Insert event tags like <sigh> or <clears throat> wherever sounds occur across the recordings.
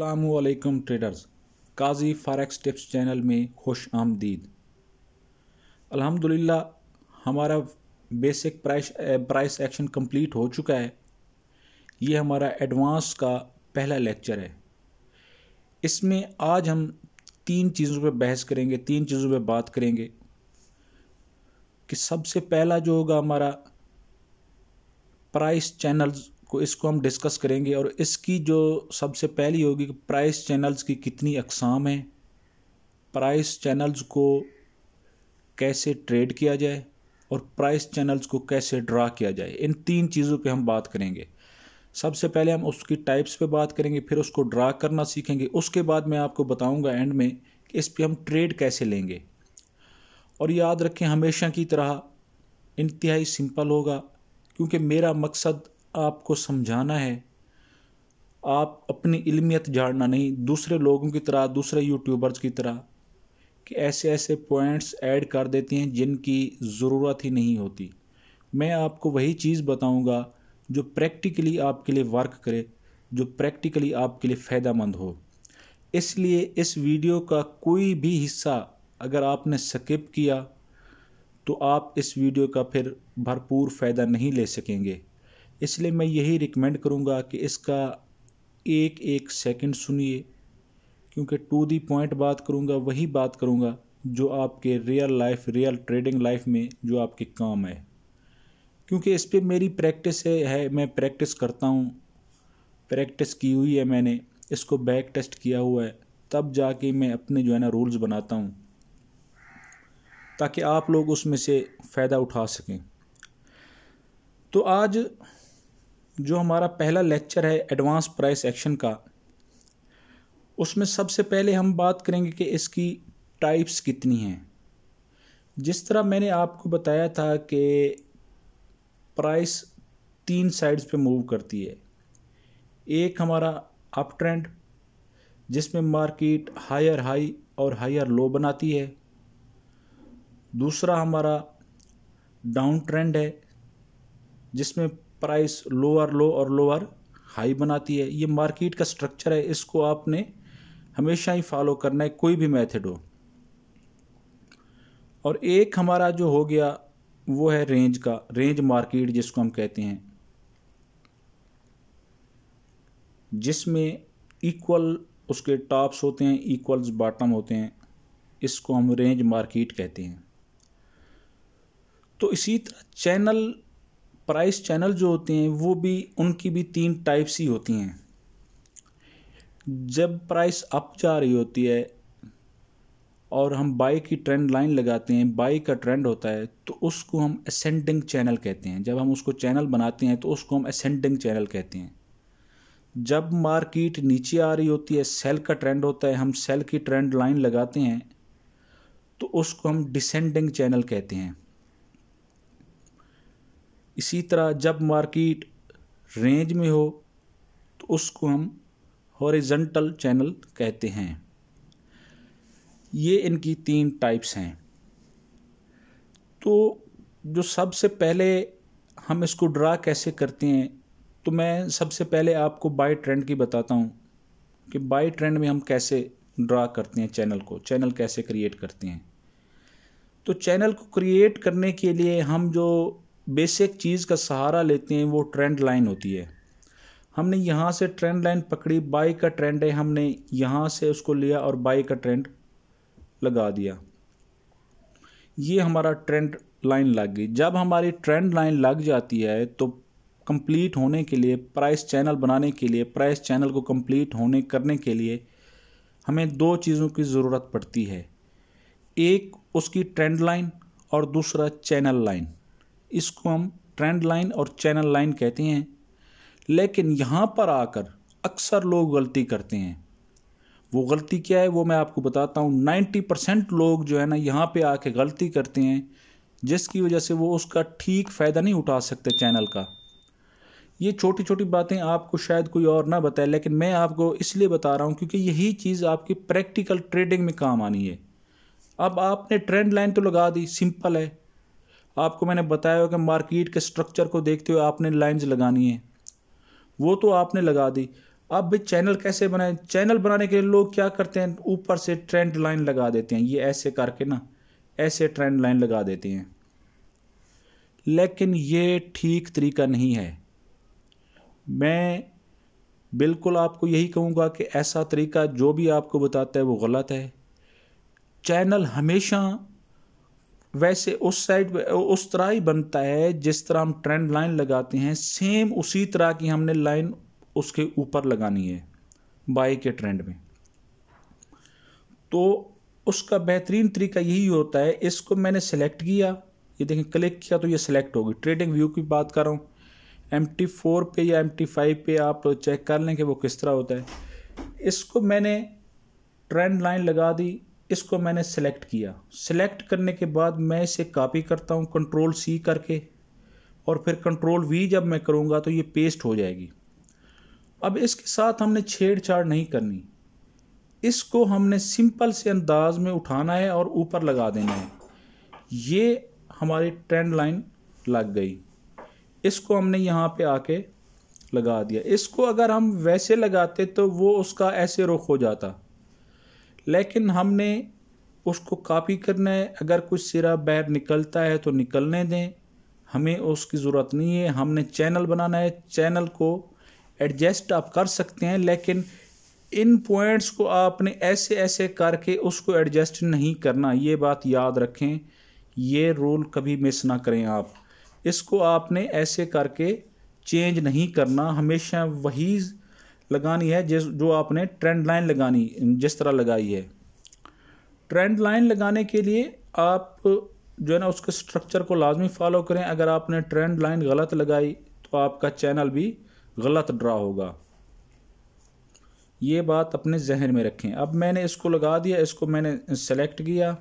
असलकम traders Qazi forex tips channel में खुश आमदीद अल्हम्दुलिल्लाह हमारा basic price price action complete हो चुका है। ये हमारा एडवांस का पहला लेक्चर है। इसमें आज हम तीन चीज़ों पे बहस करेंगे, तीन चीज़ों पे बात करेंगे कि सबसे पहला जो होगा हमारा प्राइस चैनल्स को, इसको हम डिस्कस करेंगे और इसकी जो सबसे पहली होगी कि प्राइस चैनल्स की कितनी अकसाम हैं प्राइस चैनल्स को कैसे ट्रेड किया जाए और प्राइस चैनल्स को कैसे ड्रा किया जाए, इन तीन चीज़ों पे हम बात करेंगे। सबसे पहले हम उसकी टाइप्स पे बात करेंगे, फिर उसको ड्रा करना सीखेंगे। उसके बाद मैं आपको बताऊँगा एंड में कि इस पर हम ट्रेड कैसे लेंगे। और याद रखें, हमेशा की तरह इंतहाई सिंपल होगा, क्योंकि मेरा मकसद आपको समझाना है। आप अपनी इल्मियत झाड़ना नहीं, दूसरे लोगों की तरह, दूसरे यूट्यूबर्स की तरह कि ऐसे ऐसे पॉइंट्स ऐड कर देते हैं जिनकी ज़रूरत ही नहीं होती। मैं आपको वही चीज़ बताऊँगा जो प्रैक्टिकली आपके लिए वर्क करे, जो प्रैक्टिकली आपके लिए फ़ायदा मंद हो। इसलिए इस वीडियो का कोई भी हिस्सा अगर आपने स्किप किया तो आप इस वीडियो का फिर भरपूर फ़ायदा नहीं ले सकेंगे। इसलिए मैं यही रिकमेंड करूँगा कि इसका एक एक सेकंड सुनिए क्योंकि टू दी पॉइंट बात करूँगा वही बात करूँगा जो आपके real life real trading life में जो आपके काम है। क्योंकि इस पर मेरी प्रैक्टिस है, है मैं प्रैक्टिस करता हूँ। प्रैक्टिस की हुई है मैंने इसको बैक टेस्ट किया हुआ है तब जाके मैं अपने जो है ना रूल्स बनाता हूँ ताकि आप लोग उसमें से फ़ायदा उठा सकें। तो आज जो हमारा पहला लेक्चर है एडवांस प्राइस एक्शन का, उसमें सबसे पहले हम बात करेंगे कि इसकी टाइप्स कितनी हैं। जिस तरह मैंने आपको बताया था कि प्राइस तीन साइड्स पे मूव करती है। एक हमारा अप ट्रेंड जिसमें मार्केट हायर हाई और हायर लो बनाती है। दूसरा हमारा डाउन ट्रेंड है, जिसमें प्राइस लोअर लो और लोअर हाई बनाती है। ये मार्केट का स्ट्रक्चर है। इसको आपने हमेशा ही फॉलो करना है, कोई भी मेथड हो। और एक हमारा जो हो गया, वो है रेंज का रेंज मार्केट जिसको हम कहते हैं। जिसमें इक्वल उसके टॉप्स होते हैं इक्वल्स बॉटम होते हैं। इसको हम रेंज मार्केट कहते हैं। तो इसी तरह चैनल प्राइस चैनल जो होते हैं, वो भी, उनकी भी तीन टाइप्स ही होती हैं। जब प्राइस अप जा रही होती है और हम बाई की ट्रेंड लाइन लगाते हैं बाई का ट्रेंड होता है तो उसको हम असेंडिंग चैनल कहते हैं। जब हम उसको चैनल बनाते हैं तो उसको हम असेंडिंग चैनल कहते हैं। जब मार्केट नीचे आ रही होती है सेल का ट्रेंड होता है, हम सेल की ट्रेंड लाइन लगाते हैं तो उसको हम डिसेंडिंग चैनल कहते हैं। इसी तरह जब मार्केट रेंज में हो तो उसको हम हॉरिजेंटल चैनल कहते हैं। ये इनकी तीन टाइप्स हैं। तो जो सबसे पहले हम इसको ड्रा कैसे करते हैं तो मैं सबसे पहले आपको बाय ट्रेंड की बताता हूँ कि बाय ट्रेंड में हम कैसे ड्रा करते हैं चैनल को चैनल कैसे क्रिएट करते हैं। तो चैनल को क्रिएट करने के लिए हम जो बेसिक चीज़ का सहारा लेते हैं, वो ट्रेंड लाइन होती है। हमने यहाँ से ट्रेंड लाइन पकड़ी बाई का ट्रेंड है, हमने यहाँ से उसको लिया और बाई का ट्रेंड लगा दिया। ये हमारा ट्रेंड लाइन लग गई। जब हमारी ट्रेंड लाइन लग जाती है तो कंप्लीट होने के लिए प्राइस चैनल बनाने के लिए प्राइस चैनल को कंप्लीट होने, करने के लिए हमें दो चीज़ों की ज़रूरत पड़ती है। एक, उसकी ट्रेंड लाइन और दूसरा चैनल लाइन इसको हम ट्रेंड लाइन और चैनल लाइन कहते हैं। लेकिन यहाँ पर आकर अक्सर लोग गलती करते हैं। वो गलती क्या है, वो मैं आपको बताता हूँ। नाइन्टी परसेंट लोग जो है ना, यहाँ पे आके गलती करते हैं, जिसकी वजह से वो उसका ठीक फ़ायदा नहीं उठा सकते चैनल का। ये छोटी छोटी बातें आपको शायद कोई और ना बताए, लेकिन मैं आपको इसलिए बता रहा हूँ क्योंकि यही चीज़ आपकी प्रैक्टिकल ट्रेडिंग में काम आनी है। अब आपने ट्रेंड लाइन तो लगा दी सिंपल है। आपको मैंने बताया कि मार्केट के स्ट्रक्चर को देखते हुए आपने लाइंस लगानी है। वो तो आपने लगा दी। अब भी चैनल कैसे बनाए? चैनल बनाने के लिए लोग क्या करते हैं? ऊपर से ट्रेंड लाइन लगा देते हैं। ये ऐसे करके ना, ऐसे ट्रेंड लाइन लगा देते हैं। लेकिन ये ठीक तरीका नहीं है। मैं बिल्कुल आपको यही कहूँगा कि ऐसा तरीका जो भी आपको बताता है वो गलत है। चैनल हमेशा वैसे उस साइड उस तरह ही बनता है, जिस तरह हम ट्रेंड लाइन लगाते हैं सेम उसी तरह की हमने लाइन उसके ऊपर लगानी है बाई के ट्रेंड में। तो उसका बेहतरीन तरीका यही होता है, इसको मैंने सेलेक्ट किया। ये देखें क्लिक किया तो ये सिलेक्ट होगी ट्रेडिंग व्यू की बात कर रहा हूँ। एम टी फोर पे या एम टी फाइव पे आप चेक कर लें कि वो किस तरह होता है। इसको मैंने ट्रेंड लाइन लगा दी। इसको मैंने सेलेक्ट किया। सेलेक्ट करने के बाद मैं इसे कॉपी करता हूँ कंट्रोल सी करके। और फिर कंट्रोल वी जब मैं करूँगा तो ये पेस्ट हो जाएगी। अब इसके साथ हमने छेड़छाड़ नहीं करनी। इसको हमने सिंपल से अंदाज में उठाना है और ऊपर लगा देना है। ये हमारी ट्रेंड लाइन लग गई। इसको हमने यहाँ पे आके लगा दिया। इसको अगर हम वैसे लगाते तो वो उसका ऐसे रुख हो जाता। लेकिन हमने उसको कॉपी करना है। अगर कुछ सिरा बाहर निकलता है तो निकलने दें। हमें उसकी ज़रूरत नहीं है। हमने चैनल बनाना है। चैनल को एडजस्ट आप कर सकते हैं, लेकिन इन पॉइंट्स को आपने ऐसे ऐसे करके उसको एडजस्ट नहीं करना। ये बात याद रखें। ये रूल कभी मिस ना करें आप। इसको आपने ऐसे करके चेंज नहीं करना। हमेशा वही लगानी है, जिस, जो आपने ट्रेंड लाइन लगानी, जिस तरह लगाई है। ट्रेंड लाइन लगाने के लिए आप, जो है ना, उसके स्ट्रक्चर को लाजमी फॉलो करें। अगर आपने ट्रेंड लाइन गलत लगाई तो आपका चैनल भी गलत ड्रा होगा। ये बात अपने जहन में रखें। अब मैंने इसको लगा दिया, इसको मैंने सेलेक्ट किया।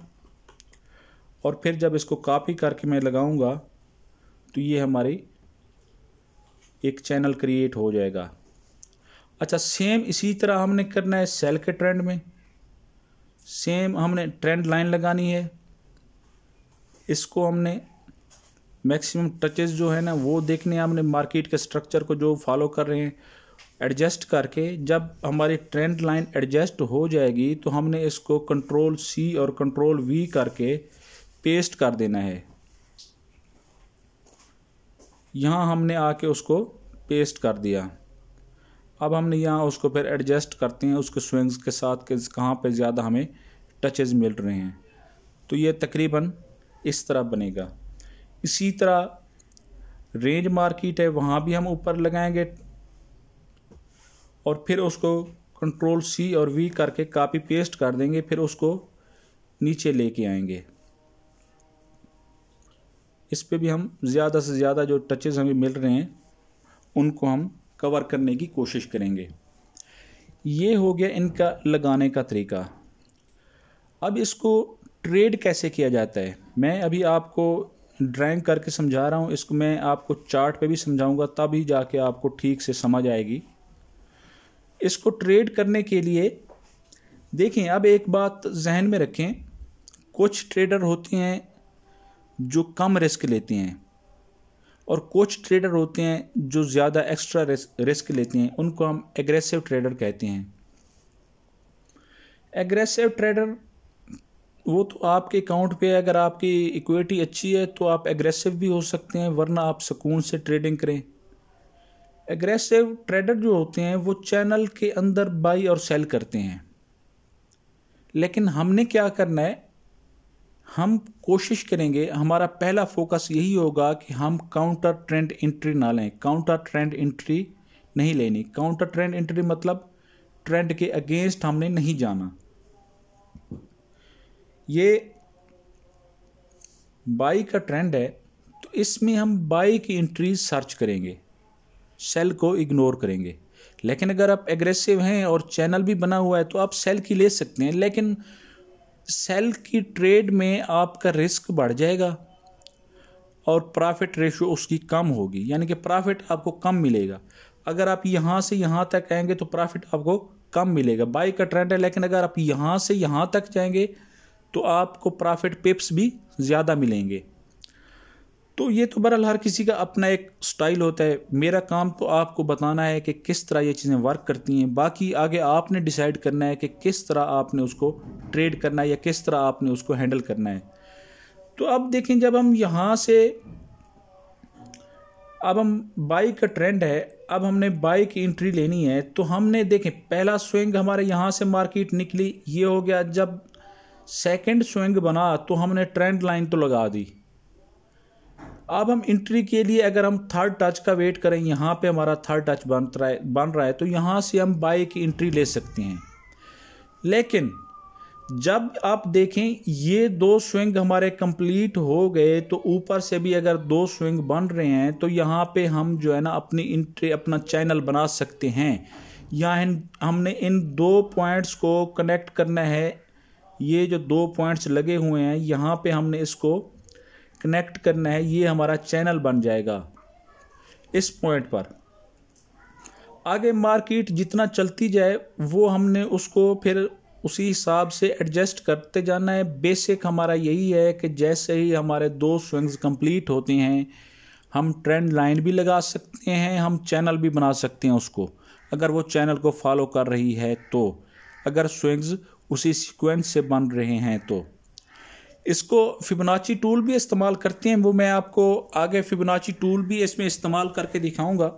और फिर जब इसको कॉपी करके मैं लगाऊँगा तो ये हमारी एक चैनल क्रिएट हो जाएगा। अच्छा सेम इसी तरह हमने करना है सेल के ट्रेंड में। सेम हमने ट्रेंड लाइन लगानी है। इसको हमने मैक्सिमम टचेस जो है ना, वो देखने हमने मार्केट के स्ट्रक्चर को जो फॉलो कर रहे हैं। एडजस्ट करके जब हमारी ट्रेंड लाइन एडजस्ट हो जाएगी तो हमने इसको कंट्रोल सी और कंट्रोल वी करके पेस्ट कर देना है। यहाँ हमने आके उसको पेस्ट कर दिया। अब हमने यहाँ उसको फिर एडजस्ट करते हैं, उसके स्विंग्स के साथ कि कहाँ पे ज़्यादा हमें टचेज मिल रहे हैं। तो ये तकरीबन इस तरह बनेगा। इसी तरह रेंज मार्केट है, वहाँ भी हम ऊपर लगाएँगे और फिर उसको कंट्रोल सी और वी करके कापी पेस्ट कर देंगे, फिर उसको नीचे लेके आएँगे। इस पर भी हम ज़्यादा से ज़्यादा जो टचेस हमें मिल रहे हैं, उनको हम कवर करने की कोशिश करेंगे। ये हो गया इनका लगाने का तरीका। अब इसको ट्रेड कैसे किया जाता है? मैं अभी आपको ड्राइंग करके समझा रहा हूँ, इसको मैं आपको चार्ट पे भी समझाऊँगा, तभी जाके आपको ठीक से समझ आएगी। इसको ट्रेड करने के लिए, देखें, अब एक बात जहन में रखें, कुछ ट्रेडर होते हैं जो कम रिस्क लेते हैं। और कुछ ट्रेडर होते हैं जो ज़्यादा एक्स्ट्रा रिस्क लेते हैं, उनको हम एग्रेसिव ट्रेडर कहते हैं। एग्रेसिव ट्रेडर वो तो आपके अकाउंट पे अगर आपकी इक्विटी अच्छी है तो आप एग्रेसिव भी हो सकते हैं, वरना आप सुकून से ट्रेडिंग करें। एग्रेसिव ट्रेडर जो होते हैं, वो चैनल के अंदर बाई और सेल करते हैं। लेकिन हमने क्या करना है हम कोशिश करेंगे, हमारा पहला फोकस यही होगा कि हम काउंटर ट्रेंड एंट्री ना लें। काउंटर ट्रेंड एंट्री नहीं लेनी। काउंटर ट्रेंड एंट्री मतलब ट्रेंड के अगेंस्ट हमने नहीं जाना। ये बाई का ट्रेंड है तो इसमें हम बाई की एंट्रीज सर्च करेंगे। सेल को इग्नोर करेंगे। लेकिन अगर आप एग्रेसिव हैं और चैनल भी बना हुआ है तो आप सेल की ले सकते हैं, लेकिन सेल की ट्रेड में आपका रिस्क बढ़ जाएगा और प्रॉफिट रेशो उसकी कम होगी, यानी कि प्रॉफिट आपको कम मिलेगा। अगर आप यहाँ से यहाँ तक आएँगे तो प्रॉफिट आपको कम मिलेगा। बाई का ट्रेंड है, लेकिन अगर आप यहाँ से यहाँ तक जाएँगे तो आपको प्रॉफिट पिप्स भी ज़्यादा मिलेंगे। तो ये तो बहरहाल हर किसी का अपना एक स्टाइल होता है। मेरा काम तो आपको बताना है कि किस तरह ये चीज़ें वर्क करती हैं। बाकी आगे आपने डिसाइड करना है कि किस तरह आपने उसको ट्रेड करना है या किस तरह आपने उसको हैंडल करना है। तो अब देखें, जब हम यहाँ से, अब हम बाई का ट्रेंड है, अब हमने बाई की एंट्री लेनी है तो हमने देखें, पहला स्विंग हमारे यहाँ से मार्केट निकली। ये हो गया, जब सेकंड स्विंग बना तो हमने ट्रेंड लाइन तो लगा दी। अब हम इंट्री के लिए अगर हम थर्ड टच का वेट करें, यहाँ पे हमारा थर्ड टच बन रहा है, बन रहा है तो यहाँ से हम बाई की इंट्री ले सकते हैं। लेकिन जब आप देखें, ये दो स्विंग हमारे कंप्लीट हो गए तो ऊपर से भी अगर दो स्विंग बन रहे हैं तो यहाँ पे हम जो है ना अपनी इंट्री अपना चैनल बना सकते हैं। यहाँ हमने इन दो पॉइंट्स को कनेक्ट करना है। ये जो दो पॉइंट्स लगे हुए हैं, यहाँ पे हमने इसको कनेक्ट करना है, ये हमारा चैनल बन जाएगा। इस पॉइंट पर। आगे मार्केट जितना चलती जाए, वो हमने उसको फिर उसी हिसाब से एडजस्ट करते जाना है। बेसिक हमारा यही है कि जैसे ही हमारे दो स्विंग्स कंप्लीट होते हैं, हम ट्रेंड लाइन भी लगा सकते हैं, हम चैनल भी बना सकते हैं उसको। अगर वो चैनल को फॉलो कर रही है तो। अगर स्विंग्स उसी सीक्वेंस से बन रहे हैं तो। इसको फिबोनाची टूल भी इस्तेमाल करते हैं। वो मैं आपको आगे फिबोनाची टूल भी इसमें इस्तेमाल करके दिखाऊँगा।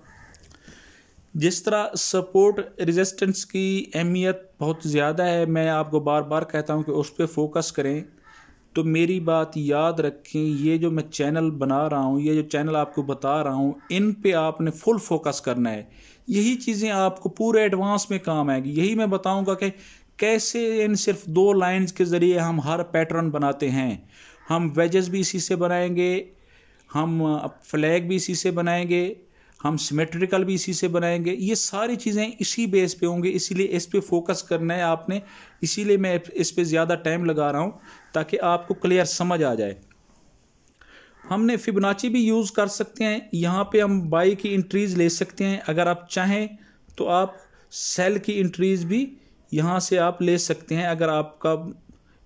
जिस तरह सपोर्ट रेजिस्टेंस की अहमियत बहुत ज़्यादा है, मैं आपको बार बार कहता हूँ कि उस पर फोकस करें। तो मेरी बात याद रखें, ये जो मैं चैनल बना रहा हूँ, ये जो चैनल आपको बता रहा हूँ, इन पे आपने फुल फोकस करना है। यही चीज़ें आपको पूरे एडवांस में काम आएगी। यही मैं बताऊँगा कि कैसे इन सिर्फ़ दो लाइंस के ज़रिए हम हर पैटर्न बनाते हैं? हम वेजेस भी इसी से बनाएँगे, हम फ्लैग भी इसी से बनाएँगे, हम सिमेट्रिकल भी इसी से बनाएँगे। ये सारी चीज़ें इसी बेस पे होंगे, इसीलिए इस पे फोकस करना है आपने। इसीलिए मैं इस पे ज़्यादा टाइम लगा रहा हूँ, ताकि आपको क्लियर समझ आ जाए। हमने फिबनाची भी यूज़ कर सकते हैं। यहाँ पे हम बाई की इंट्रीज़ ले सकते हैं। अगर आप चाहें तो आप सेल की इंट्रीज़ भी यहाँ से आप ले सकते हैं। अगर आपका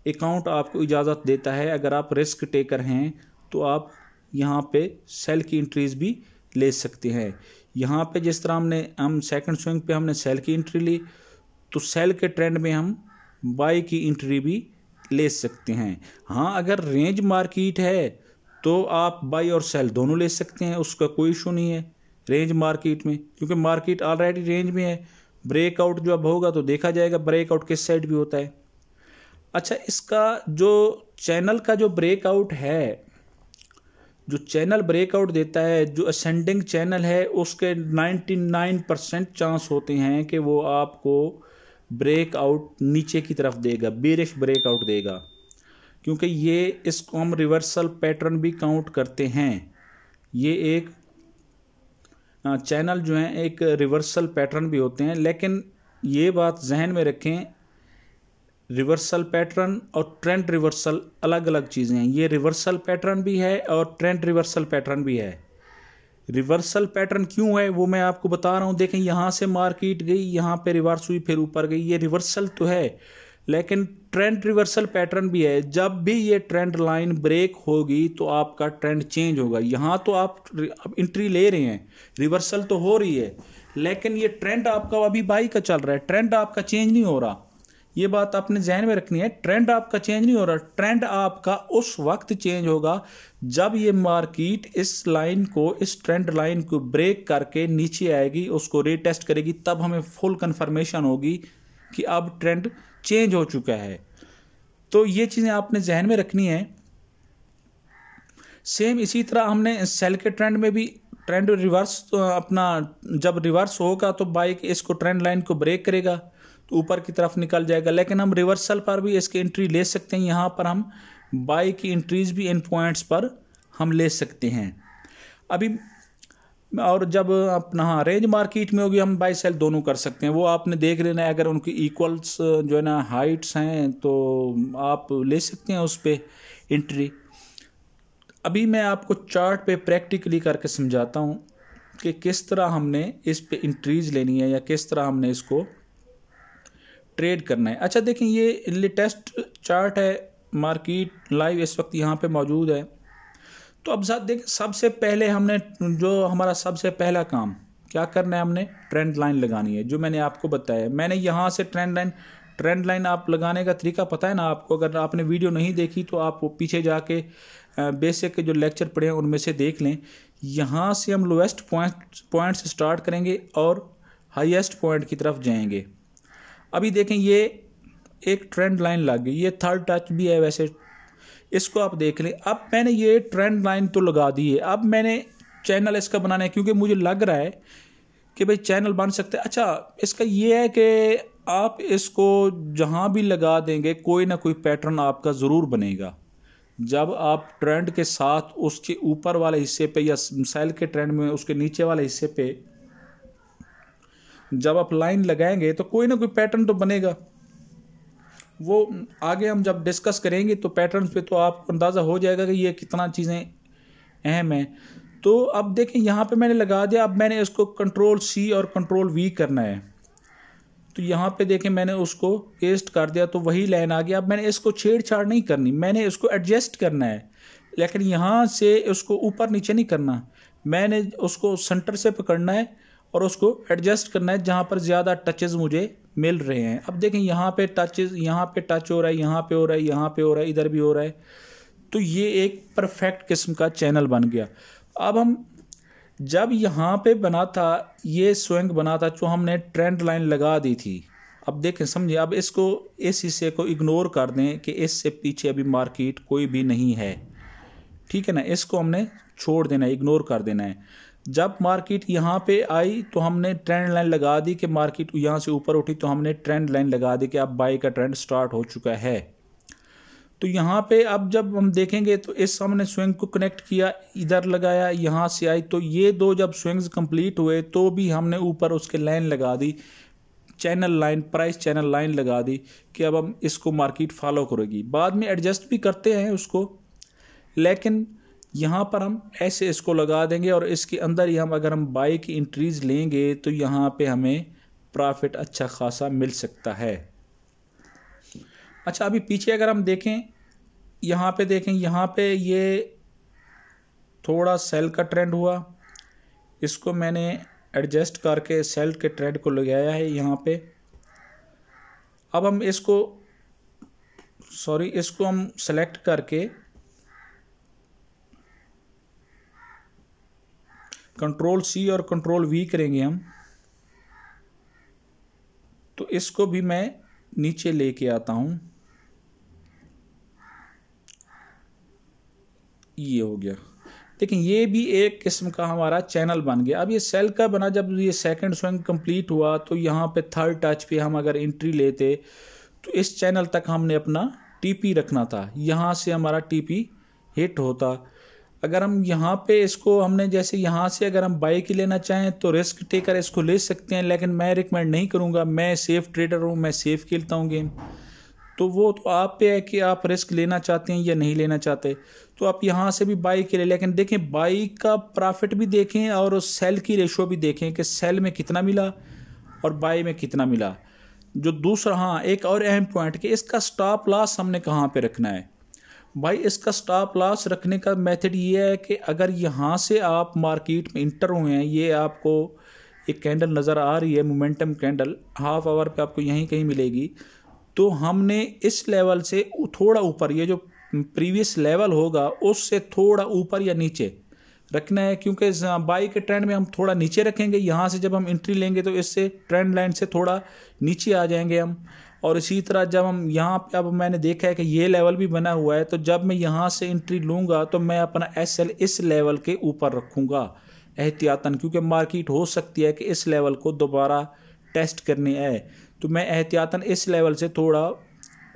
अकाउंट आपको इजाज़त देता है, अगर आप रिस्क टेकर हैं तो आप यहाँ पे सेल की इंट्रीज़ भी ले सकते हैं। यहाँ पे जिस तरह हमने, हम सेकंड स्विंग पे हमने सेल की इंट्री ली तो सेल के ट्रेंड में हम बाई की इंट्री भी ले सकते हैं। हाँ अगर रेंज मार्केट है तो आप बाई और सेल दोनों ले सकते हैं, उसका कोई इशू नहीं है रेंज मार्केट में, क्योंकि मार्केट ऑलरेडी रेंज में है। ब्रेकआउट जो अब होगा तो देखा जाएगा ब्रेकआउट किस साइड भी होता है। अच्छा इसका जो चैनल का जो ब्रेकआउट है, जो चैनल ब्रेकआउट देता है, जो असेंडिंग चैनल है, उसके 99 परसेंट चांस होते हैं कि वो आपको ब्रेकआउट नीचे की तरफ़ देगा बेरिश ब्रेकआउट देगा। क्योंकि ये इसको हम रिवर्सल पैटर्न भी काउंट करते हैं। ये एक चैनल जो हैं, एक रिवर्सल पैटर्न भी होते हैं, लेकिन ये बात जहन में रखें, रिवर्सल पैटर्न और ट्रेंड रिवर्सल अलग अलग चीज़ें हैं। ये रिवर्सल पैटर्न भी है और ट्रेंड रिवर्सल पैटर्न भी है। रिवर्सल पैटर्न क्यों है, वो मैं आपको बता रहा हूँ। देखें, यहाँ से मार्केट गई, यहाँ पे रिवर्स हुई, फिर ऊपर गई। ये रिवर्सल तो है लेकिन ट्रेंड रिवर्सल पैटर्न भी है। जब भी ये ट्रेंड लाइन ब्रेक होगी तो आपका ट्रेंड चेंज होगा। यहाँ तो आप इंट्री ले रहे हैं। रिवर्सल तो हो रही है। लेकिन ये ट्रेंड आपका अभी बाई का चल रहा है। ट्रेंड आपका चेंज नहीं हो रहा। ये बात आपने जहन में रखनी है। ट्रेंड आपका चेंज नहीं हो रहा। ट्रेंड आपका उस वक्त चेंज होगा, जब ये मार्केट इस लाइन को, इस ट्रेंड लाइन को ब्रेक करके नीचे आएगी, उसको रीटेस्ट करेगी, तब हमें फुल कंफर्मेशन होगी कि अब ट्रेंड चेंज हो चुका है। तो ये चीज़ें आपने जहन में रखनी है। सेम इसी तरह हमने सेल के ट्रेंड में भी ट्रेंड रिवर्स तो अपना जब रिवर्स होगा तो बाइक इसको ट्रेंड लाइन को ब्रेक करेगा तो ऊपर की तरफ़ निकल जाएगा। लेकिन हम रिवर्सल पर भी इसकी एंट्री ले सकते हैं। यहाँ पर हम बाई की एंट्रीज भी इन पॉइंट्स पर हम ले सकते हैं। अभी और जब अपना रेंज मार्केट में होगी, हम बाई सेल दोनों कर सकते हैं। वो आपने देख लेना है, अगर उनकी इक्वल्स जो है ना हाइट्स हैं तो आप ले सकते हैं उस पर एंट्री अभी मैं आपको चार्ट पे प्रैक्टिकली करके समझाता हूँ कि किस तरह हमने इस पे इंट्रीज लेनी है या किस तरह हमने इसको ट्रेड करना है। अच्छा देखें ये लेटेस्ट चार्ट है मार्केट लाइव इस वक्त यहाँ पे मौजूद है। तो अब साथ देखें, सबसे पहले हमने जो हमारा सबसे पहला काम, क्या करना है हमने? ट्रेंड लाइन लगानी है, जो मैंने आपको बताया मैंने यहाँ से ट्रेंड लाइन ट्रेंड लाइन आप लगाने का तरीका पता है ना आपको? अगर आपने वीडियो नहीं देखी तो आप वो पीछे जाके बेसिक के जो लेक्चर पढ़े हैं, उनमें से देख लें। यहाँ से हम लोएस्ट पॉइंट पॉइंट से स्टार्ट करेंगे और हाईएस्ट पॉइंट की तरफ़ जाएँगे। अभी देखें, ये एक ट्रेंड लाइन लग गई। ये थर्ड टच भी है वैसे। इसको आप देख लें। अब मैंने ये ट्रेंड लाइन तो लगा दी है। अब मैंने चैनल इसका बनाना है, क्योंकि मुझे लग रहा है कि भाई चैनल बन सकते हैं। अच्छा इसका ये है कि आप इसको जहाँ भी लगा देंगे, कोई ना कोई पैटर्न आपका ज़रूर बनेगा। जब आप ट्रेंड के साथ उसके ऊपर वाले हिस्से पे या सेल के ट्रेंड में, उसके नीचे वाले हिस्से पे जब आप लाइन लगाएँगे तो कोई ना कोई पैटर्न तो बनेगा। वो आगे हम जब डिस्कस करेंगे तो पैटर्न पे तो आपको अंदाज़ा हो जाएगा कि ये कितना चीज़ें अहम हैं। तो अब देखें, यहाँ पे मैंने लगा दिया, अब मैंने इसको कंट्रोल सी और कंट्रोल वी करना है। तो यहाँ पे देखें, मैंने उसको पेस्ट कर दिया तो वही लाइन आ गया। अब मैंने इसको छेड़छाड़ नहीं करनी, मैंने इसको एडजस्ट करना है। लेकिन यहाँ से उसको ऊपर नीचे नहीं करना। मैंने उसको सेंटर से पकड़ना है और उसको एडजस्ट करना है, जहाँ पर ज़्यादा टचेज़ मुझे मिल रहे हैं। अब देखें, यहाँ पे टचेस यहाँ पे टच हो रहा है, यहाँ पे हो रहा है, यहाँ पे हो रहा है, इधर भी हो रहा है। तो ये एक परफेक्ट किस्म का चैनल बन गया। अब हम, जब यहाँ पे बना था, ये स्वयं बना था जो हमने ट्रेंड लाइन लगा दी थी। अब देखें समझिए अब इसको, इस हिस्से को इग्नोर कर दें कि इससे पीछे अभी मार्केट कोई भी नहीं है। ठीक है ना? इसको हमने छोड़ देना है इग्नोर कर देना है। जब मार्केट यहाँ पे आई तो हमने ट्रेंड लाइन लगा दी कि मार्केट यहाँ से ऊपर उठी तो हमने ट्रेंड लाइन लगा दी कि अब बाई का ट्रेंड स्टार्ट हो चुका है। तो यहाँ पे अब जब हम देखेंगे तो इस हमने स्विंग को कनेक्ट किया, इधर लगाया, यहाँ से आई। तो ये दो जब स्विंग्स कंप्लीट हुए तो भी हमने ऊपर उसके लाइन लगा दी channel line price channel line लगा दी कि अब हम इसको मार्केट फॉलो करेगी। बाद में एडजस्ट भी करते हैं उसको, लेकिन यहाँ पर हम ऐसे इसको लगा देंगे और इसके अंदर ही हम अगर हम बाई की इंट्रीज लेंगे तो यहाँ पे हमें प्रॉफिट अच्छा खासा मिल सकता है। अच्छा अभी पीछे अगर हम देखें, यहाँ पे देखें, यहाँ पे ये थोड़ा सेल का ट्रेंड हुआ। इसको मैंने एडजस्ट करके सेल के ट्रेंड को लगाया है यहाँ पे। अब हम इसको सॉरी इसको हम सेलेक्ट करके कंट्रोल सी और कंट्रोल वी करेंगे हम तो इसको भी मैं नीचे लेके आता हूँ। ये हो गया। लेकिन ये भी एक किस्म का हमारा चैनल बन गया। अब ये सेल का बना, जब ये सेकंड स्विंग कंप्लीट हुआ तो यहाँ पे थर्ड टच पे हम अगर एंट्री लेते तो इस चैनल तक हमने अपना टीपी रखना था। यहाँ से हमारा टीपी हिट होता। अगर हम यहाँ पे इसको, हमने जैसे यहाँ से अगर हम बाइक लेना चाहें तो रिस्क टेकर इसको ले सकते हैं, लेकिन मैं रिकमेंड नहीं करूँगा। मैं सेफ़ ट्रेडर हूँ, मैं सेफ़ खेलता हूँ गेम तो वो तो आप पे है कि आप रिस्क लेना चाहते हैं या नहीं लेना चाहते। तो आप यहाँ से भी बाई के ले लेकिन देखें बाई का प्रॉफिट भी देखें और सेल की रेशो भी देखें कि सेल में कितना मिला और बाई में कितना मिला। जो दूसरा हाँ एक और अहम पॉइंट कि इसका स्टॉप लॉस हमने कहाँ पे रखना है? भाई, इसका स्टॉप लॉस रखने का मेथड ये है कि अगर यहाँ से आप मार्केट में इंटर हुए हैं, ये आपको एक कैंडल नज़र आ रही है मोमेंटम कैंडल हाफ़ आवर पे आपको यहीं कहीं मिलेगी। तो हमने इस लेवल से थोड़ा ऊपर, ये जो प्रीवियस लेवल होगा, उससे थोड़ा ऊपर या नीचे रखना है, क्योंकि बाई के ट्रेंड में हम थोड़ा नीचे रखेंगे। यहाँ से जब हम एंट्री लेंगे तो इससे ट्रेंड लाइन से थोड़ा नीचे आ जाएँगे हम। और इसी तरह जब हम यहाँ पे, अब मैंने देखा है कि ये लेवल भी बना हुआ है तो जब मैं यहाँ से एंट्री लूँगा तो मैं अपना एस एल इस लेवल के ऊपर रखूँगा एहतियातन, क्योंकि मार्केट हो सकती है कि इस लेवल को दोबारा टेस्ट करने आए तो मैं एहतियातन इस लेवल से थोड़ा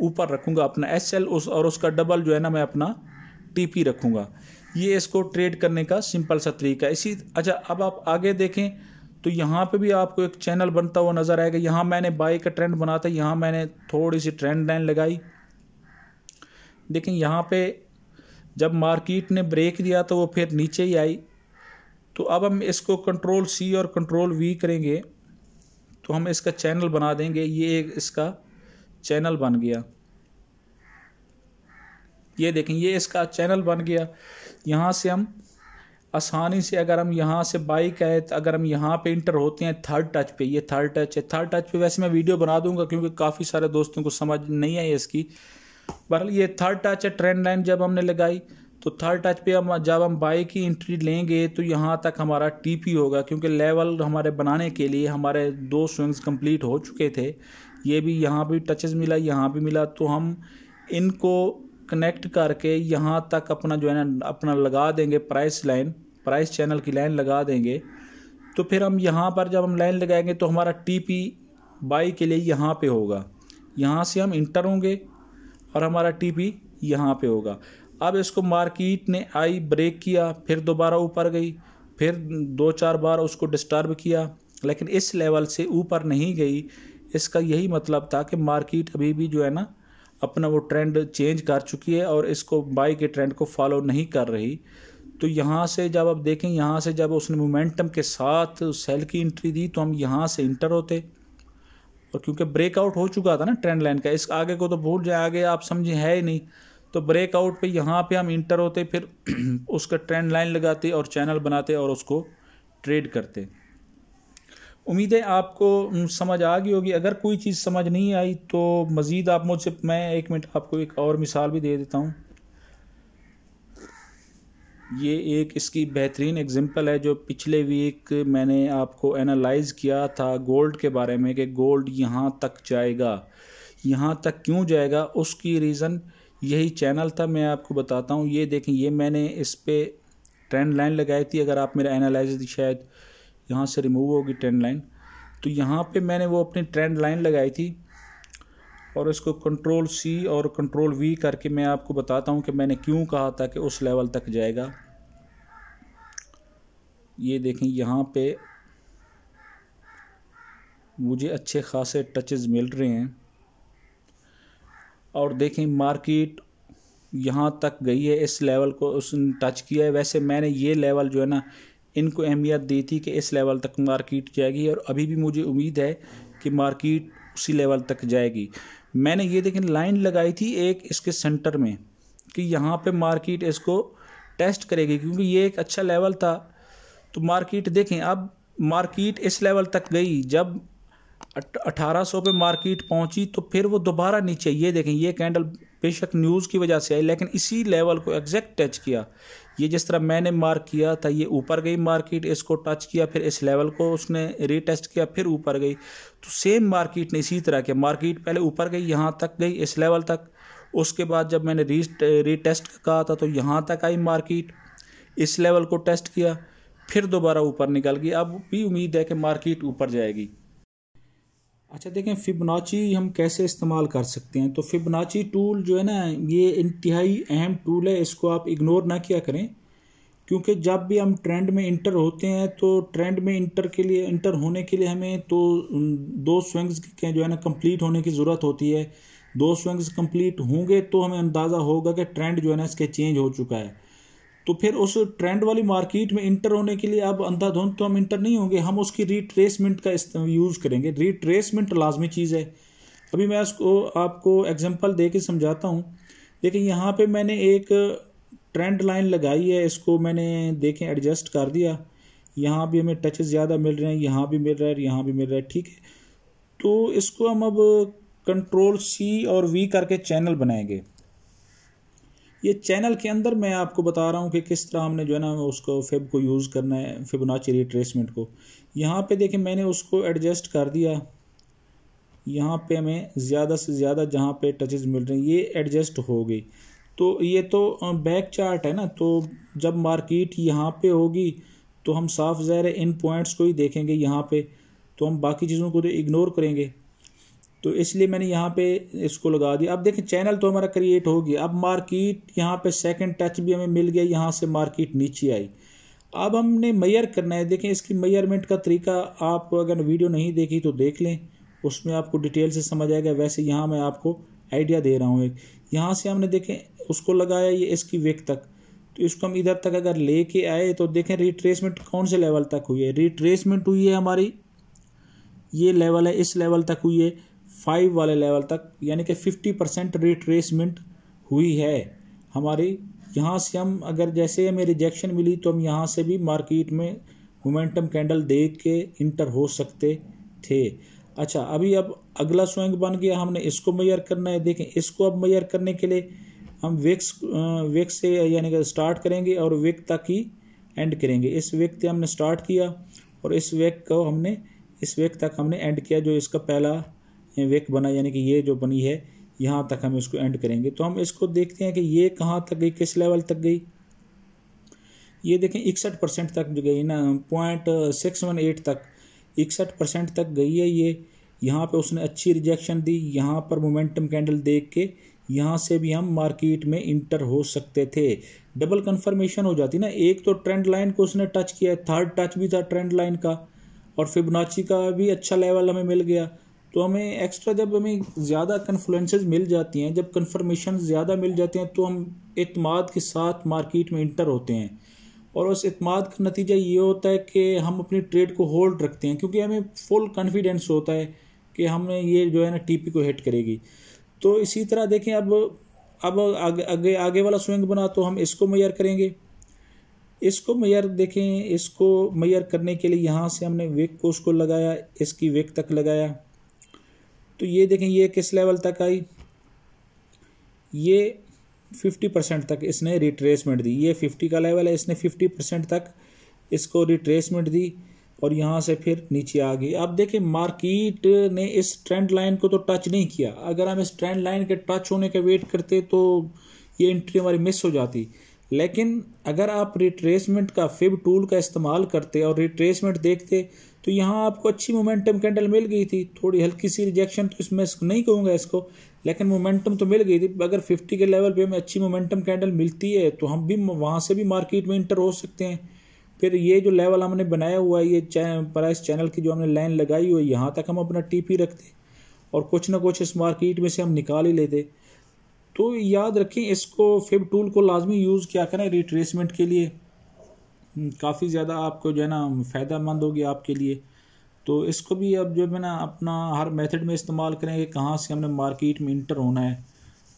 ऊपर रखूँगा अपना एस एल उस, और उसका डबल जो है ना मैं अपना टी पी रखूँगा। ये इसको ट्रेड करने का सिंपल सा तरीका इसी अच्छा अब आप आगे देखें तो यहाँ पे भी आपको एक चैनल बनता हुआ नज़र आएगा। यहाँ मैंने बाई का ट्रेंड बना था, यहाँ मैंने थोड़ी सी ट्रेंड लाइन लगाई। लेकिन यहाँ पे जब मार्केट ने ब्रेक दिया तो वो फिर नीचे ही आई। तो अब हम इसको कंट्रोल सी और कंट्रोल वी करेंगे तो हम इसका चैनल बना देंगे। ये एक इसका चैनल बन गया। ये देखें, ये इसका चैनल बन गया। यहाँ से हम आसानी से अगर हम यहाँ से बाइक है तो अगर हम यहाँ पे इंटर होते हैं थर्ड टच पे, ये थर्ड टच है। थर्ड टच पे वैसे मैं वीडियो बना दूँगा क्योंकि काफ़ी सारे दोस्तों को समझ नहीं आई इसकी। बहरहाल ये थर्ड टच है ट्रेंड लाइन जब हमने लगाई तो थर्ड टच पे हम, जब हम बाइक की एंट्री लेंगे तो यहाँ तक हमारा टीपी होगा क्योंकि लेवल हमारे बनाने के लिए हमारे दो स्विंग्स कंप्लीट हो चुके थे। ये भी यहाँ भी टचेस मिला, यहाँ भी मिला तो हम इनको कनेक्ट करके यहाँ तक अपना जो है ना, अपना लगा देंगे प्राइस लाइन प्राइस चैनल की लाइन लगा देंगे। तो फिर हम यहाँ पर जब हम लाइन लगाएँगे तो हमारा टीपी बाई के लिए यहाँ पे होगा। यहाँ से हम इंटर होंगे और हमारा टीपी यहाँ पे होगा। अब इसको मार्केट ने आई ब्रेक किया, फिर दोबारा ऊपर गई, फिर दो चार बार उसको डिस्टर्ब किया, लेकिन इस लेवल से ऊपर नहीं गई। इसका यही मतलब था कि मार्केट अभी भी जो है ना अपना वो ट्रेंड चेंज कर चुकी है और इसको बाई के ट्रेंड को फॉलो नहीं कर रही। तो यहाँ से जब आप देखें, यहाँ से जब उसने मोमेंटम के साथ सेल की एंट्री दी तो हम यहाँ से इंटर होते। और क्योंकि ब्रेकआउट हो चुका था ना ट्रेंड लाइन का, इस आगे को तो भूल जाए, आगे आप समझे, है ही नहीं। तो ब्रेकआउट पे यहाँ पे हम इंटर होते, फिर <clears throat> उसका ट्रेंड लाइन लगाते और चैनल बनाते और उसको ट्रेड करते। उम्मीद आपको समझ आ गई होगी। अगर कोई चीज़ समझ नहीं आई तो मज़ीद आप मुझसे, मैं एक मिनट आपको एक और मिसाल भी दे देता हूँ। ये एक इसकी बेहतरीन एग्जांपल है, जो पिछले वीक मैंने आपको एनालाइज किया था गोल्ड के बारे में कि गोल्ड यहाँ तक जाएगा। यहाँ तक क्यों जाएगा? उसकी रीज़न यही चैनल था, मैं आपको बताता हूँ। ये देखें, ये मैंने इस पर ट्रेंड लाइन लगाई थी। अगर आप मेरा एनालाइज शायद यहाँ से रिमूव होगी ट्रेंड लाइन तो यहाँ पे मैंने वो अपनी ट्रेंड लाइन लगाई थी और इसको कंट्रोल सी और कंट्रोल वी करके मैं आपको बताता हूँ कि मैंने क्यों कहा था कि उस लेवल तक जाएगा। ये देखें, यहाँ पे मुझे अच्छे खासे टचेस मिल रहे हैं। और देखें मार्केट यहाँ तक गई है, इस लेवल को उसने टच किया है। वैसे मैंने ये लेवल जो है ना इनको अहमियत दी थी कि इस लेवल तक मार्केट जाएगी और अभी भी मुझे उम्मीद है कि मार्केट उसी लेवल तक जाएगी। मैंने ये देखें लाइन लगाई थी एक इसके सेंटर में कि यहाँ पे मार्केट इसको टेस्ट करेगी क्योंकि ये एक अच्छा लेवल था। तो मार्केट देखें, अब मार्केट इस लेवल तक गई, जब अठारह सौ पे मार्केट पहुँची तो फिर वो दोबारा नीचे, ये देखें, ये कैंडल बेशक न्यूज़ की वजह से आई, लेकिन इसी लेवल को एग्जैक्ट टच किया। ये जिस तरह मैंने मार्क किया था, ये ऊपर गई मार्केट इसको टच किया, फिर इस लेवल को उसने रीटेस्ट किया, फिर ऊपर गई। तो सेम मार्केट ने इसी तरह किया मार्केट पहले ऊपर गई, यहाँ तक गई, इस लेवल तक। उसके बाद जब मैंने री रीटेस्ट कहा था तो यहाँ तक आई मार्केट इस लेवल को टेस्ट किया, फिर दोबारा ऊपर निकल गई। अब भी उम्मीद है कि मार्केट ऊपर जाएगी। अच्छा देखें फिबनाची हम कैसे इस्तेमाल कर सकते हैं? तो फिबनाची टूल जो है ना, ये इंतहाई अहम टूल है, इसको आप इग्नोर ना किया करें, क्योंकि जब भी हम ट्रेंड में इंटर होते हैं तो ट्रेंड में इंटर के लिए इंटर होने के लिए हमें तो दो स्विंग्स के जो है ना कंप्लीट होने की ज़रूरत होती है। दो स्विंग्स कंप्लीट होंगे तो हमें अंदाज़ा होगा कि ट्रेंड जो है ना, इसके चेंज हो चुका है। तो फिर उस ट्रेंड वाली मार्केट में इंटर होने के लिए अब अंधाधुंध तो हम इंटर नहीं होंगे, हम उसकी रिट्रेसमेंट का यूज़ करेंगे। रिट्रेसमेंट लाजमी चीज़ है। अभी मैं उसको, आपको एग्जांपल दे के समझाता हूँ। देखिए यहाँ पे मैंने एक ट्रेंड लाइन लगाई है, इसको मैंने देखें एडजस्ट कर दिया। यहाँ भी हमें टचेस ज़्यादा मिल रहे हैं, यहाँ भी मिल रहा है, यहाँ भी मिल रहा है, ठीक है। तो इसको हम अब कंट्रोल सी और वी करके चैनल बनाएँगे। ये चैनल के अंदर मैं आपको बता रहा हूँ कि किस तरह हमने जो है ना उसको फेब को यूज़ करना है फिबोनाची रिट्रेसमेंट को। यहाँ पे देखें मैंने उसको एडजस्ट कर दिया। यहाँ पे हमें ज़्यादा से ज़्यादा जहाँ पे टचेस मिल रहे हैं, ये एडजस्ट हो गई। तो ये तो बैक चार्ट है ना तो जब मार्केट यहाँ पे होगी तो हम साफ़ ज़ाहिर इन पॉइंट्स को ही देखेंगे यहाँ पे। तो हम बाकी चीज़ों को तो इग्नोर करेंगे। तो इसलिए मैंने यहाँ पे इसको लगा दिया। अब देखें चैनल तो हमारा क्रिएट हो गया। अब मार्केट यहाँ पे सेकंड टच भी हमें मिल गया, यहाँ से मार्केट नीचे आई। अब हमने मैयर करना है। देखें, इसकी मैयरमेंट का तरीका आप अगर वीडियो नहीं देखी तो देख लें। उसमें आपको डिटेल से समझ आएगा। वैसे यहाँ मैं आपको आइडिया दे रहा हूँ एक। यहाँ से हमने देखें, उसको लगाया ये इसकी वेक तक। तो इसको हम इधर तक अगर लेके आए तो देखें रिट्रेसमेंट कौन से लेवल तक हुई है? रिट्रेसमेंट हुई है हमारी। ये लेवल है, इस लेवल तक हुई है। फाइव वाले लेवल तक, यानी कि फिफ्टी परसेंट रिट्रेसमेंट हुई है। हमारी, यहाँ से हम अगर जैसे हमें रिजेक्शन मिली तो हम यहाँ से भी मार्केट में मोमेंटम कैंडल देख के इंटर हो सकते थे। अच्छा अभी अब अगला स्विंग बन गया, हमने इसको मैयर करना है। देखें, इसको अब मैयर करने के लिए हम विक्स विक्स से, यानी कि स्टार्ट करेंगे और विक तक ही एंड करेंगे। इस विक से हमने स्टार्ट किया और इस विक को हमने, इस विक तक हमने एंड किया, जो इसका पहला विक बना यानी कि ये जो बनी है, यहाँ तक हम इसको एंड करेंगे। तो हम इसको देखते हैं कि ये कहाँ तक गई, किस लेवल तक गई। ये देखें, इकसठ परसेंट तक गई ना पॉइंट सिक्स वन एट तक। इकसठ परसेंट तक गई है ये। यहाँ पे उसने अच्छी रिजेक्शन दी, यहाँ पर मोमेंटम कैंडल देख के, यहाँ से भी हम मार्केट में इंटर हो सकते थे। डबल कंफर्मेशन हो जाती ना, एक तो ट्रेंड लाइन को उसने टच किया थर्ड टच भी था ट्रेंड लाइन का। और फिबनाची का भी अच्छा लेवल हमें मिल गया। तो हमें एक्स्ट्रा जब हमें ज़्यादा कन्फ्लुएंसेस मिल जाती हैं, जब कन्फर्मेशन ज़्यादा मिल जाते हैं तो हम अतमाद के साथ मार्केट में इंटर होते हैं। और उस अतमाद का नतीजा ये होता है कि हम अपनी ट्रेड को होल्ड रखते हैं, क्योंकि हमें फुल कॉन्फिडेंस होता है कि हमने ये जो है ना टीपी को हिट करेगी। तो इसी तरह देखें, अब अब आगे आगे आगे वाला स्विंग बना तो हम इसको मैयर करेंगे। इसको मैयर देखें, इसको मैयर करने के लिए यहाँ से हमने विक को उसको लगाया, इसकी विक तक लगाया। तो ये देखें, ये किस लेवल तक आई? ये फिफ्टी परसेंट तक इसने रिट्रेसमेंट दी। ये फिफ्टी का लेवल है, इसने फिफ्टी परसेंट तक इसको रिट्रेसमेंट दी और यहाँ से फिर नीचे आ गई। अब देखिए मार्केट ने इस ट्रेंड लाइन को तो टच नहीं किया। अगर हम इस ट्रेंड लाइन के टच होने का वेट करते तो ये एंट्री हमारी मिस हो जाती। लेकिन अगर आप रिट्रेसमेंट का फिब टूल का इस्तेमाल करते और रिट्रेसमेंट देखते तो यहाँ आपको अच्छी मोमेंटम कैंडल मिल गई थी। थोड़ी हल्की सी रिजेक्शन तो इसमें नहीं कहूँगा इसको, लेकिन मोमेंटम तो मिल गई थी। अगर 50 के लेवल पे हमें अच्छी मोमेंटम कैंडल मिलती है तो हम भी वहाँ से भी मार्केट में इंटर हो सकते हैं। फिर ये जो लेवल हमने बनाया हुआ है, ये प्राइस चैनल की जो हमने लाइन लगाई हुई है, यहाँ तक हम अपना टीपी रखते और कुछ ना कुछ इस मार्केट में से हम निकाल ही लेते। तो याद रखें, इसको फिब टूल को लाजमी यूज़ क्या करें? रिट्रेसमेंट के लिए। काफ़ी ज़्यादा आपको जो है ना फ़ायदा मंद होगी आपके लिए। तो इसको भी अब जो है ना अपना हर मेथड में इस्तेमाल करें कि कहाँ से हमने मार्केट में इंटर होना है।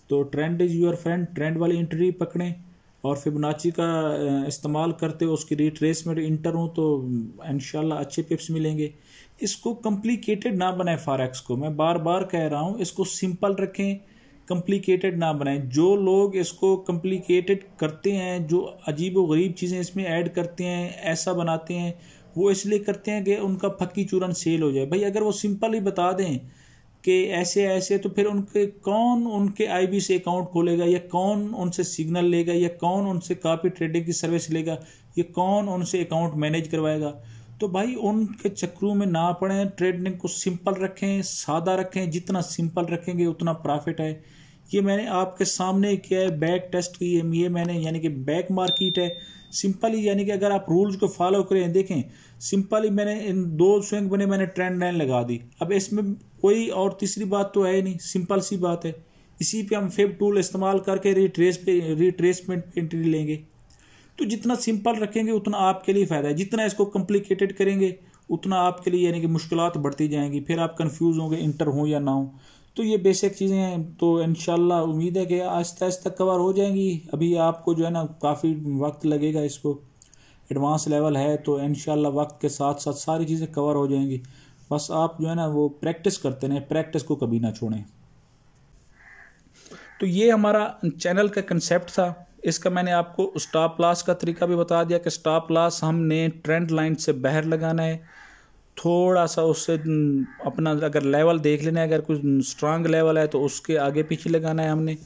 तो trend is your friend trend वाली एंट्री पकड़ें और फिबनाची का इस्तेमाल करते हो उसकी रिट्रेस में इंटर हूँ तो इन अच्छे पिप्स मिलेंगे। इसको कम्प्लिकेटेड ना बनाए फारेक्स को। मैं बार बार कह रहा हूँ, इसको सिंपल रखें कम्प्लिकेटेड ना बनाएँ। जो लोग इसको कम्प्लिकेटेड करते हैं, जो अजीब व गरीब चीज़ें इसमें ऐड करते हैं, ऐसा बनाते हैं, वो इसलिए करते हैं कि उनका फक्की चूरन सेल हो जाए। भाई, अगर वो सिंपल ही बता दें कि ऐसे ऐसे तो फिर उनके, कौन उनके आईबी से अकाउंट खोलेगा? या कौन उनसे सिग्नल लेगा? या कौन उनसे कापी ट्रेडिंग की सर्विस लेगा? या कौन उनसे अकाउंट मैनेज करवाएगा? तो भाई उनके चक्रों में ना पड़े ट्रेडिंग को सिंपल रखें, सादा रखें, जितना सिंपल रखेंगे उतना प्रॉफिट है ये मैंने आपके सामने किया है बैक टेस्ट की है, ये मैंने यानी कि बैक मार्केट है। सिंपली यानी कि अगर आप रूल्स को फॉलो करें, देखें सिंपली मैंने इन दो स्विंग बने, मैंने ट्रेंड लाइन लगा दी। अब इसमें कोई और तीसरी बात तो है नहीं सिंपल सी बात है। इसी पे हम फेब टूल इस्तेमाल करके रिट्रेस पे रिट्रेसमेंट एंट्री लेंगे। तो जितना सिंपल रखेंगे, उतना आपके लिए फ़ायदा है। जितना इसको कॉम्प्लिकेटेड करेंगे, उतना आपके लिए यानी कि मुश्किल बढ़ती जाएँगी। फिर आप कन्फ्यूज़ होंगे इंटर हों या ना हो। तो ये बेसिक चीज़ें हैं। तो इन उम्मीद है कि आहिस्ता आहिस्ता कवर हो जाएँगी। अभी आपको जो है ना, काफ़ी वक्त लगेगा इसको। एडवांस लेवल है तो इन वक्त के साथ साथ सारी चीज़ें कवर हो जाएँगी। बस आप जो है ना, वो प्रैक्टिस करते रहें। प्रैक्टिस को कभी ना छोड़ें। तो ये हमारा चैनल का कंसेप्ट था। इसका मैंने आपको स्टॉप लॉस का तरीका भी बता दिया कि स्टॉप लॉस हमने ट्रेंड लाइन से बाहर लगाना है। थोड़ा सा उससे अपना अगर लेवल देख लेना है, अगर कुछ स्ट्रांग लेवल है तो उसके आगे पीछे लगाना है हमने।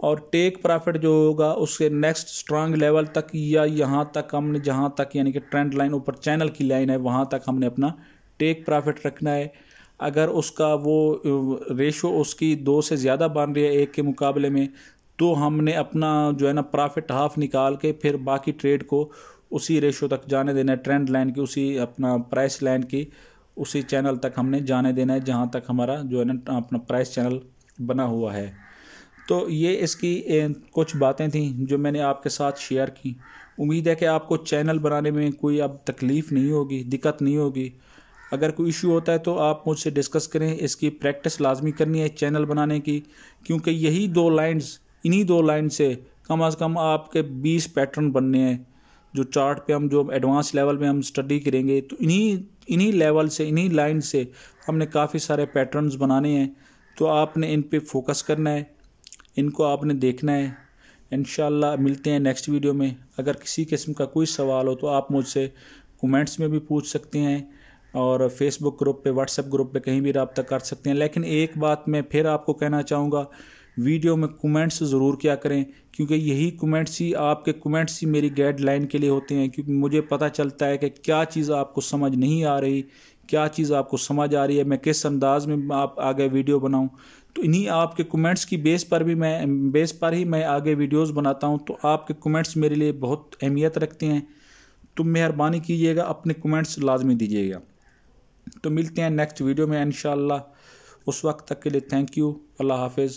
और टेक प्रॉफिट जो होगा, उसके नेक्स्ट स्ट्रांग लेवल तक या यहाँ तक हमने, जहाँ तक यानी कि ट्रेंड लाइन ऊपर चैनल की लाइन है, वहाँ तक हमने अपना टेक प्रॉफिट रखना है। अगर उसका वो रेशो उसकी दो से ज़्यादा बन रही है एक के मुकाबले में तो हमने अपना जो है ना प्रॉफिट हाफ़ निकाल के फिर बाकी ट्रेड को उसी रेशो तक जाने देना है ट्रेंड लाइन की, उसी अपना प्राइस लाइन की, उसी चैनल तक हमने जाने देना है, जहाँ तक हमारा जो है ना अपना प्राइस चैनल बना हुआ है। तो ये इसकी कुछ बातें थी जो मैंने आपके साथ शेयर की। उम्मीद है कि आपको चैनल बनाने में कोई अब तकलीफ़ नहीं होगी, दिक्कत नहीं होगी। अगर कोई इशू होता है तो आप मुझसे डिस्कस करें, इसकी प्रैक्टिस लाजमी करनी है चैनल बनाने की, क्योंकि यही दो लाइंस इन्हीं दो लाइन से कम अज़ कम आपके बीस पैटर्न बनने हैं, जो चार्ट पे हम, जो एडवांस लेवल में हम स्टडी करेंगे तो इन्हीं इन्हीं लेवल से, इन्हीं लाइन से हमने काफ़ी सारे पैटर्न्स बनाने हैं तो आपने इन पे फोकस करना है, इनको आपने देखना है। इन मिलते हैं नेक्स्ट वीडियो में। अगर किसी किस्म का कोई सवाल हो तो आप मुझसे कमेंट्स में भी पूछ सकते हैं, और फेसबुक ग्रुप पे व्हाट्सएप ग्रुप पे कहीं भी रबता कर सकते हैं। लेकिन एक बात मैं फिर आपको कहना चाहूँगा वीडियो में कमेंट्स ज़रूर क्या करें, क्योंकि यही कमेंट्स ही आपके कमेंट्स ही मेरी गाइडलाइन के लिए होते हैं, क्योंकि मुझे पता चलता है कि क्या चीज़ आपको समझ नहीं आ रही, क्या चीज़ आपको समझ आ रही है, मैं किस अंदाज में आप आगे वीडियो बनाऊँ। तो इन्हीं आपके कमेंट्स की बेस पर भी मैं, बेस पर ही मैं आगे वीडियोस बनाता हूँ तो आपके कमेंट्स मेरे लिए बहुत अहमियत रखते हैं। तो मेहरबानी कीजिएगा, अपने कमेंट्स लाजमी दीजिएगा। तो मिलते हैं नेक्स्ट वीडियो में इन उस वक्त तक के लिए थैंक यू अल्लाह हाफिज़।